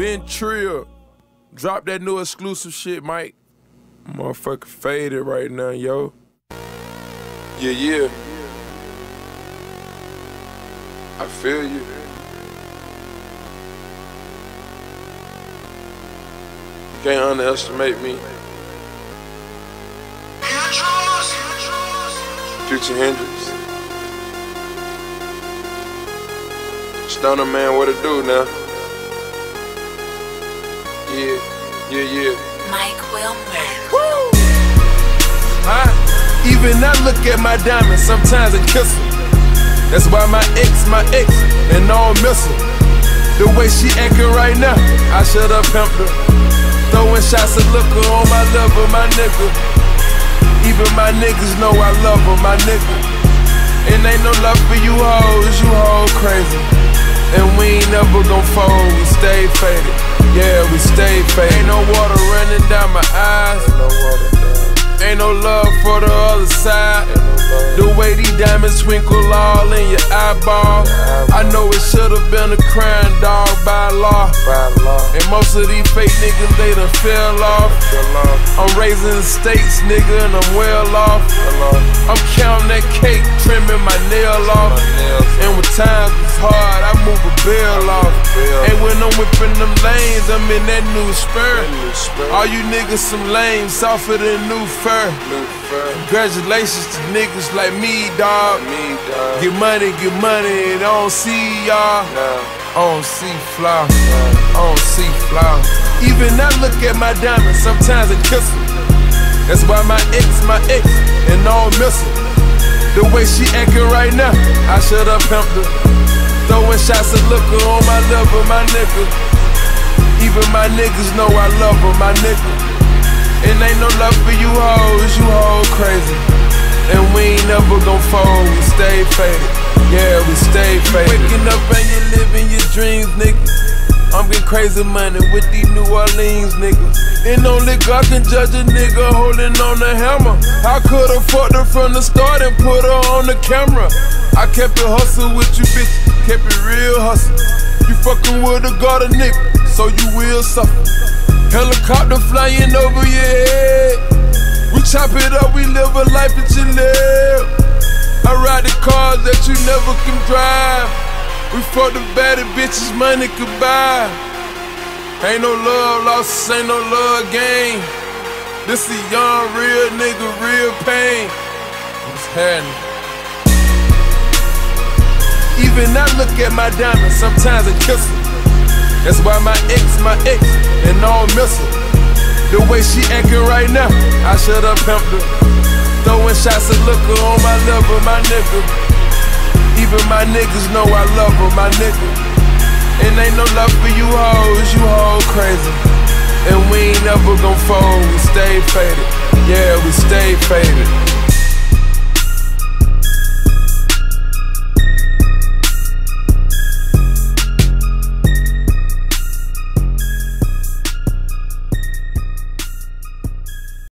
Been Trill. Drop that new exclusive shit, Mike. Motherfucker faded right now, yo. Yeah, yeah. I feel you. You can't underestimate me. Future Hendrix. Stoner man, what it do now? Yeah, yeah, yeah. Mike Wilmer. Huh? Even I look at my diamonds, sometimes and kiss her. That's why my ex, my ex, and all miss her. The way she acting right now, I should have pimped her. Throwing shots of liquor on my lover, my nigga. Even my niggas know I love her, my nigga. And ain't no love for you hoes, you hoes crazy. And we ain't never gon' fold, we stay faded. Yeah, we stay faded. Ain't no water running down my eyes. Ain't no water down. Ain't no love for the other side. The way these diamonds twinkle all in your eyeball. I know it should've been a crime, dog, by law. by law. And most of these fake niggas, they done fell off. I'm raising the stakes, nigga, and I'm well off. I'm counting that cake, trimming my nail off. And when times is hard, I move a bill off. And when I'm whipping them lanes, I'm in that new spur. All you niggas some lames, softer than new fur. Congratulations to niggas like me, dog. Get money, get money, and I don't see y'all. I don't see flaw. I don't see flaw. Even I look at my diamonds, sometimes I kiss her. That's why my ex, my ex, and all miss her. The way she acting right now, I should have pimped her. Throwing shots of liquor on my lover, my nigga. Even my niggas know I love her, my nigga. And ain't no love for you hoes, you hoes crazy. And we ain't never gon' fold, we stay faded. Yeah, we stay faded. Waking up and you living your dreams, nigga. Crazy money with these New Orleans niggas. And only God can judge a nigga holding on the hammer. I could've fucked her from the start and put her on the camera. I kept it hustle with you, bitch. Kept it real hustle. You fucking with a god a nigga, so you will suffer. Helicopter flying over your head. We chop it up, we live a life that you live. I ride the cars that you never can drive. We fuck the baddest bitches money could buy. Ain't no love lost, ain't no love gain. This a young, real nigga, real pain. What's happening? Even I look at my diamonds, sometimes I kiss her. That's why my ex, my ex, and all miss her. The way she acting right now, I should have pimped her. Throwing shots of liquor on my lover, my nigga. Even my niggas know I love her, my nigga. And ain't no love for you hoes, you crazy. And we ain't never gon' fold, we stay faded. Yeah, we stay faded.